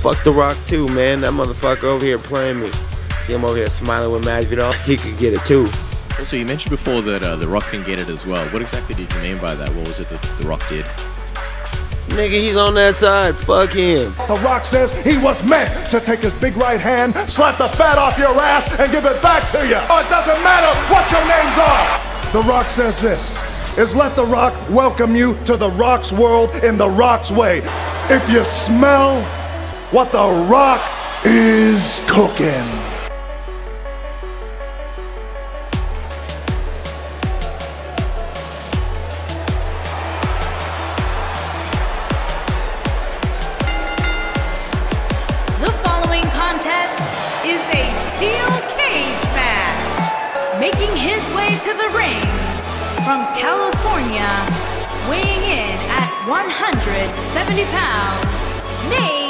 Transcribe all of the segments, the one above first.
fuck The Rock too, man. That motherfucker over here playing me. See him over here smiling with Masvidal. He could get it too. Also, you mentioned before that uh, The Rock can get it as well. What exactly did you mean by that? What was it that The Rock did? Nigga, he's on that side. Fuck him. The Rock says he was meant to take his big right hand, slap the fat off your ass, and give it back to you. Oh, it doesn't matter what your names are. The Rock says this is let The Rock welcome you to The Rock's world in The Rock's way. If you smell what The Rock is cooking. The following contest is a steel cage match. Making his way to the ring from California, weighing in at 170 pounds, Nate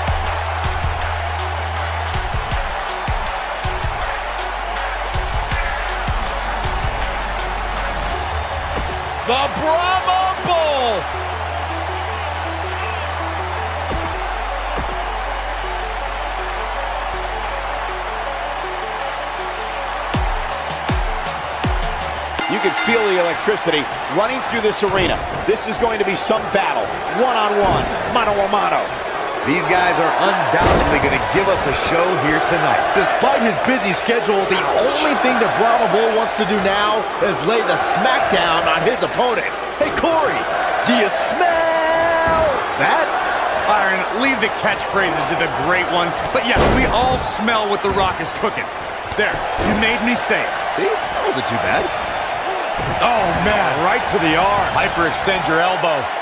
the Brahma Bull! You can feel the electricity running through this arena. This is going to be some battle. One-on-one, mano-a-mano. These guys are undoubtedly going to give us a show here tonight. Despite his busy schedule, the only thing that Brahma Bull wants to do now is lay the smackdown on his opponent. Hey, Corey, do you smell that? Byron, leave the catchphrases to the great one. But yes, we all smell what The Rock is cooking. There, you made me say it. See, that wasn't too bad. Oh, man, right to the arm. Hyperextend your elbow.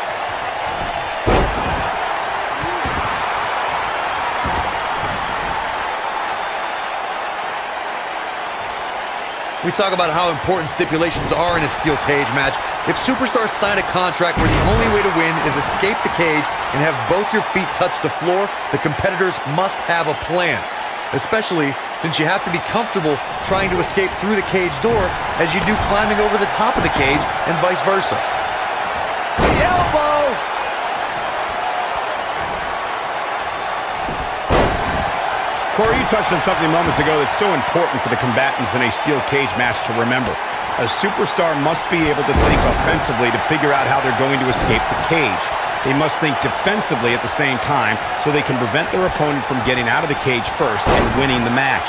We talk about how important stipulations are in a steel cage match. If superstars sign a contract where the only way to win is escape the cage and have both your feet touch the floor, the competitors must have a plan. Especially since you have to be comfortable trying to escape through the cage door as you do climbing over the top of the cage and vice versa. Corey, you touched on something moments ago that's so important for the combatants in a steel cage match to remember. A superstar must be able to think offensively to figure out how they're going to escape the cage. They must think defensively at the same time so they can prevent their opponent from getting out of the cage first and winning the match.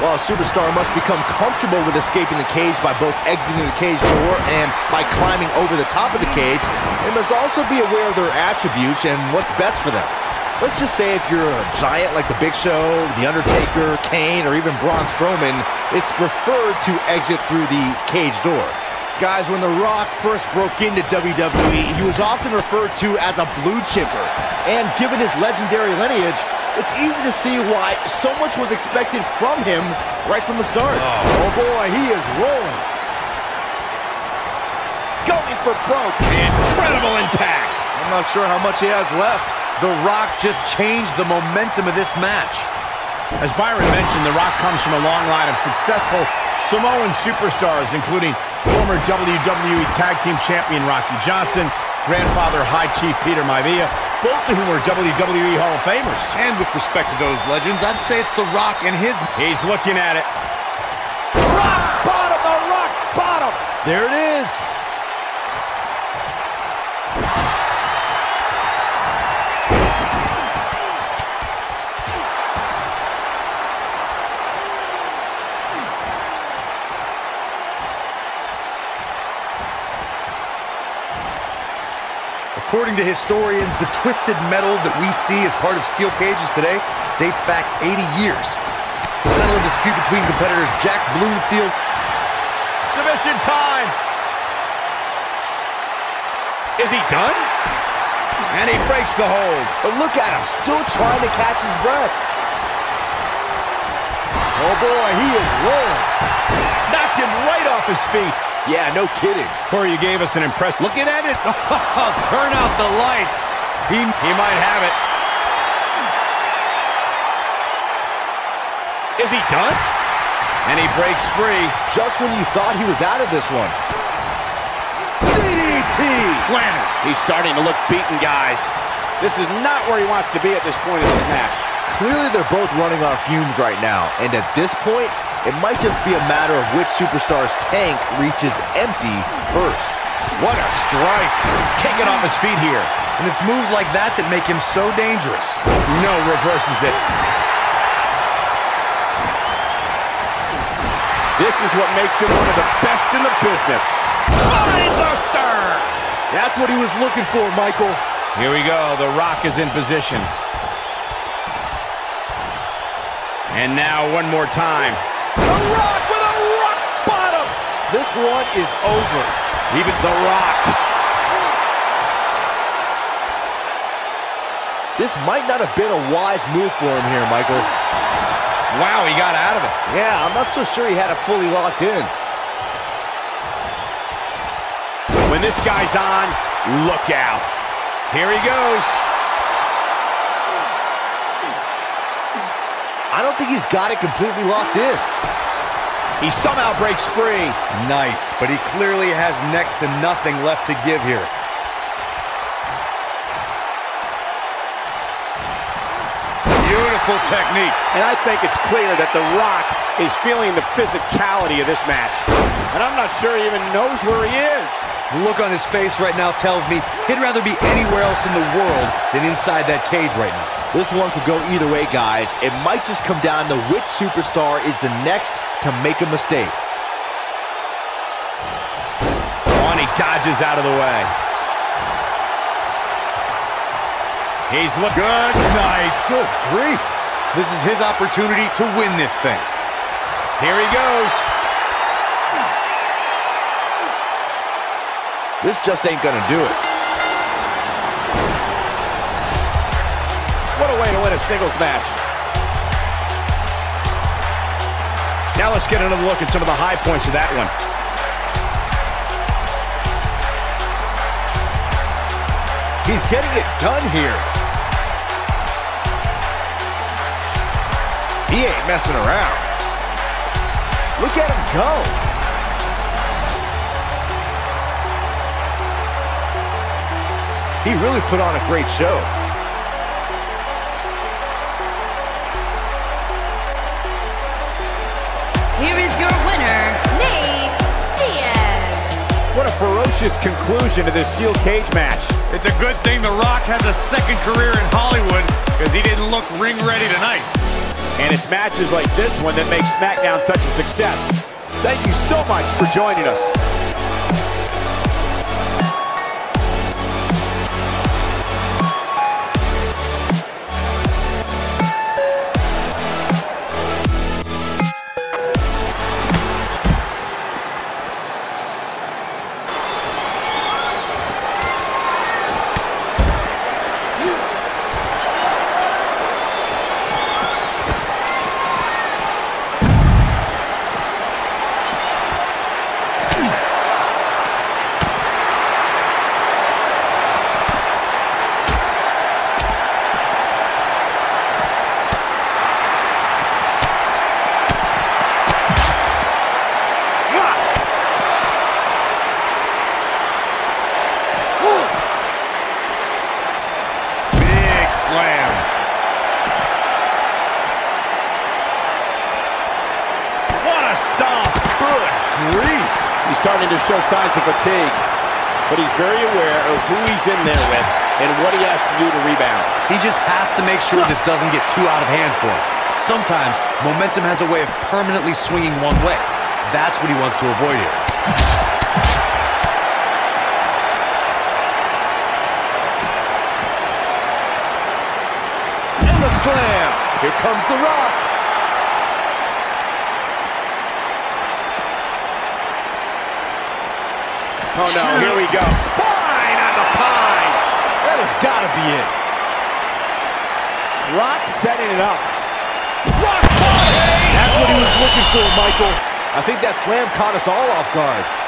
Well, a superstar must become comfortable with escaping the cage by both exiting the cage door and by climbing over the top of the cage. They must also be aware of their attributes and what's best for them. Let's just say if you're a giant like The Big Show, The Undertaker, Kane, or even Braun Strowman, it's preferred to exit through the cage door. Guys, when The Rock first broke into WWE, he was often referred to as a blue chipper. And given his legendary lineage, it's easy to see why so much was expected from him right from the start. Oh, oh boy, he is rolling. Going for broke. Incredible impact! I'm not sure how much he has left. The Rock just changed the momentum of this match. As Byron mentioned, The Rock comes from a long line of successful Samoan superstars, including former WWE Tag Team Champion Rocky Johnson, grandfather High Chief Peter Maivia, both of whom are WWE Hall of Famers. And with respect to those legends, I'd say it's The Rock and his... He's looking at it. Rock bottom, the rock bottom. There it is. According to historians, the twisted metal that we see as part of steel cages today dates back 80 years. To settle a dispute between competitors Jack Bloomfield Submission time. Is he done? And he breaks the hold. But look at him, still trying to catch his breath. Oh boy, he is rolling. Knocked him right off his feet. Yeah, no kidding. Corey, you gave us an impressive... Looking at it. Oh, turn out the lights. He, he might have it. Is he done? And he breaks free. Just when you thought he was out of this one. DDT! Planner. He's starting to look beaten, guys. This is not where he wants to be at this point in this match. Clearly they're both running on fumes right now, and at this point, it might just be a matter of which superstar's tank reaches empty first. What a strike. Taking off his feet here. And it's moves like that that make him so dangerous. No, reverses it. This is what makes him one of the best in the business. Buster! That's what he was looking for, Michael. Here we go. The Rock is in position. And now one more time. The Rock with a rock bottom. This one is over. Even The Rock. This might not have been a wise move for him here, Michael. Wow, he got out of it. Yeah, I'm not so sure he had it fully locked in. When this guy's on, look out. Here he goes. I don't think he's got it completely locked in. He somehow breaks free. Nice, but he clearly has next to nothing left to give here. Beautiful technique. And I think it's clear that The Rock is feeling the physicality of this match. And I'm not sure he even knows where he is. The look on his face right now tells me he'd rather be anywhere else in the world than inside that cage right now. This one could go either way, guys. It might just come down to which superstar is the next to make a mistake. Oh, he dodges out of the way. He's look good night. Good grief. This is his opportunity to win this thing. Here he goes. This just ain't gonna do it. Way to win a singles match. Now let's get another look at some of the high points of that one. He's getting it done here. He ain't messing around. Look at him go. He really put on a great show. Ferocious conclusion to this steel cage match. It's a good thing The Rock has a second career in Hollywood because he didn't look ring ready tonight. And it's matches like this one that make SmackDown such a success. Thank you so much for joining us. Slam. What a stomp. Good grief. He's starting to show signs of fatigue. But he's very aware of who he's in there with and what he has to do to rebound. He just has to make sure this doesn't get too out of hand for him. Sometimes, momentum has a way of permanently swinging one way. That's what he wants to avoid here. Slam. Here comes The Rock. Oh no, here we go. Spine on the pine. That has got to be it. Rock setting it up. Rock bottom. That's what he was looking for, Michael. I think that slam caught us all off guard.